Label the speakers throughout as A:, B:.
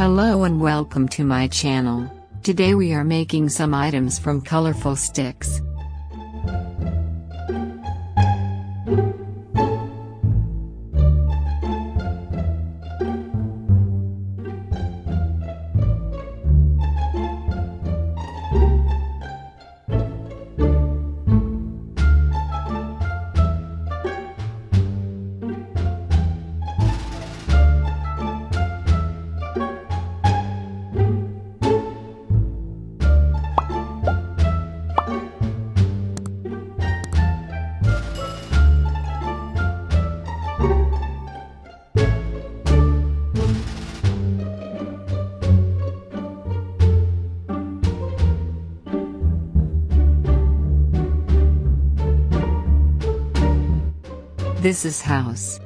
A: Hello and welcome to my channel. Today we are making some items from colorful sticks. This is house.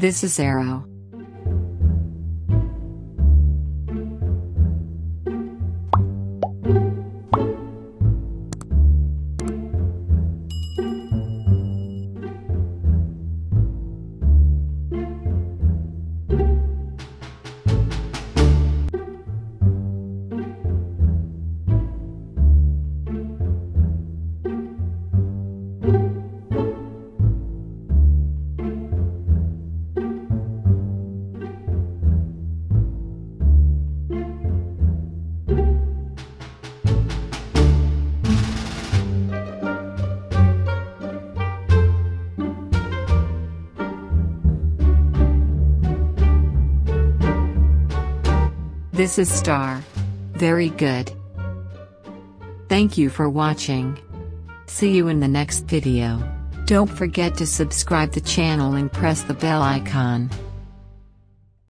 A: This is arrow. This is star. Very good. Thank you for watching. See you in the next video. Don't forget to subscribe the channel and press the bell icon.